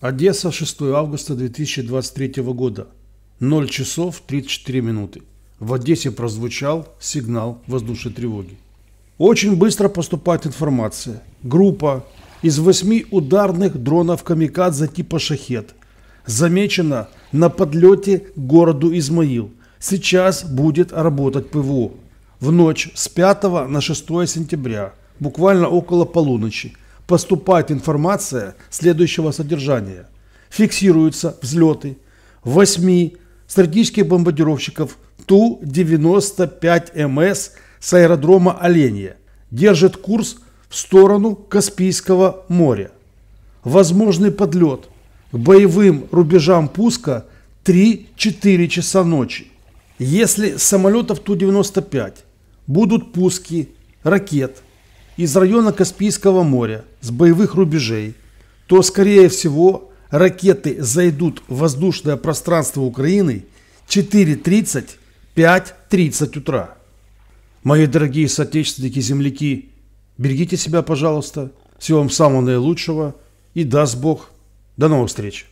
Одесса, 6 августа 2023 года. 0 часов 34 минуты. В Одессе прозвучал сигнал воздушной тревоги. Очень быстро поступает информация. Группа из восьми ударных дронов «Камикадзе» типа «Шахет» замечена на подлете к городу Измаил. Сейчас будет работать ПВО. В ночь с 5 на 6 сентября, буквально около полуночи, поступает информация следующего содержания. Фиксируются взлеты 8 стратегических бомбардировщиков Ту-95МС с аэродрома Оленья. Держит курс в сторону Каспийского моря. Возможный подлет к боевым рубежам пуска 3-4 часа ночи. Если с самолетов Ту-95 будут пуски ракет из района Каспийского моря с боевых рубежей, то, скорее всего, ракеты зайдут в воздушное пространство Украины 4.30, 5.30 утра. Мои дорогие соотечественники-земляки, берегите себя, пожалуйста. Всего вам самого наилучшего и даст Бог. До новых встреч.